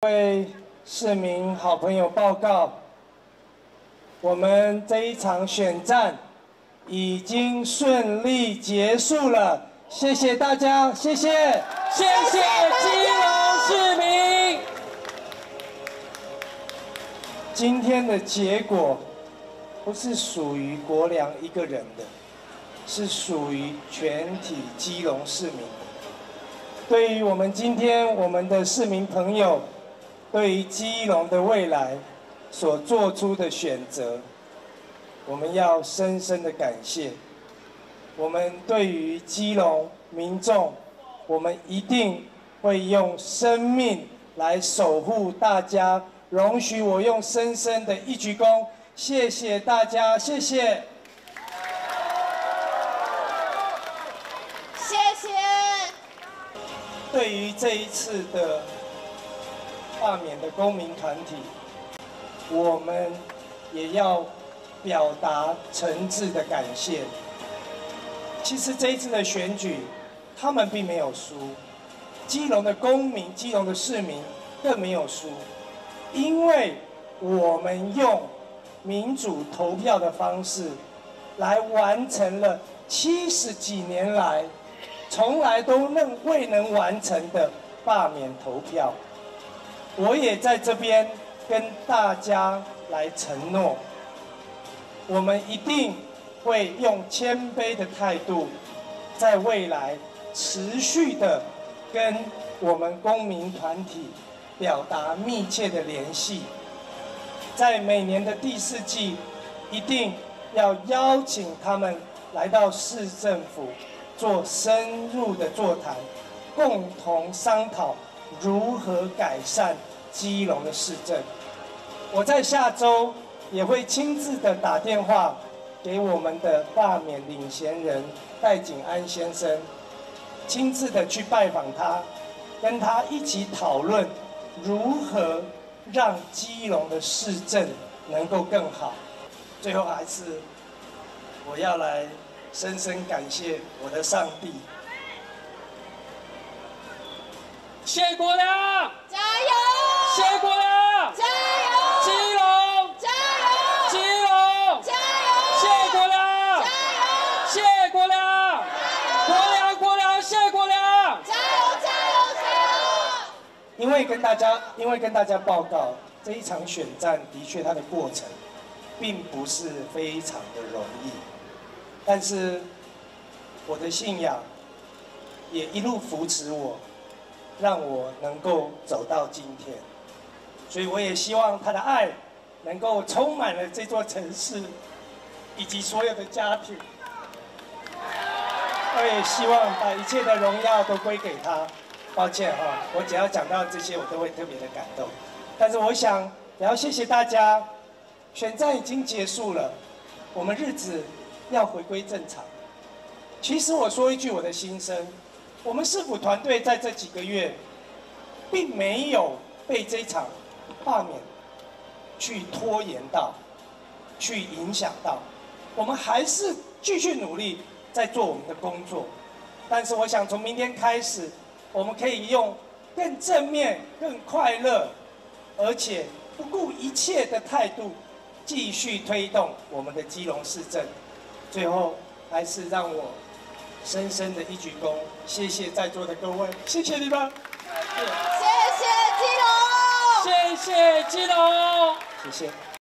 各位市民好朋友报告，我们这一场选战已经顺利结束了，谢谢大家，谢谢，谢谢基隆市民。今天的结果不是属于国良一个人的，是属于全体基隆市民。对于我们今天我们的市民朋友。对于基隆的未来所做出的选择，我们要深深的感谢。我们对于基隆民众，我们一定会用生命来守护大家。容许我用深深的一鞠躬，谢谢大家，谢谢。谢谢。对于这一次的。罢免的公民团体，我们也要表达诚挚的感谢。其实这一次的选举，他们并没有输，基隆的公民、基隆的市民更没有输，因为我们用民主投票的方式，来完成了七十几年来从来都能未能完成的罢免投票。我也在这边跟大家来承诺，我们一定会用谦卑的态度，在未来持续的跟我们公民团体表达密切的联系，在每年的第四季，一定要邀请他们来到市政府做深入的座谈，共同商讨。如何改善基隆的市政？我在下周也会亲自的打电话给我们的罢免领衔人戴景安先生，亲自的去拜访他，跟他一起讨论如何让基隆的市政能够更好。最后还是我要来深深感谢我的上帝。谢国良，加油！谢国良，加油！基隆，加油！基隆，加油！谢国良，加油！谢国良，国良国良，谢国良，加油！加油！加油！因为跟大家，因为跟大家报告，这一场选战的确它的过程，并不是非常的容易，但是我的信仰也一路扶持我。让我能够走到今天，所以我也希望他的爱能够充满了这座城市，以及所有的家庭。我也希望把一切的荣耀都归给他。抱歉哈，我只要讲到这些，我都会特别的感动。但是我想也要谢谢大家，选战已经结束了，我们日子要回归正常。其实我说一句我的心声。我们市府团队在这几个月，并没有被这场罢免去拖延到，去影响到，我们还是继续努力在做我们的工作。但是，我想从明天开始，我们可以用更正面、更快乐，而且不顾一切的态度，继续推动我们的基隆市政。最后，还是让我。深深的一鞠躬，谢谢在座的各位，谢谢你们，谢谢基隆，谢谢基隆，谢谢。